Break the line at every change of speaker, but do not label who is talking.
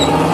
you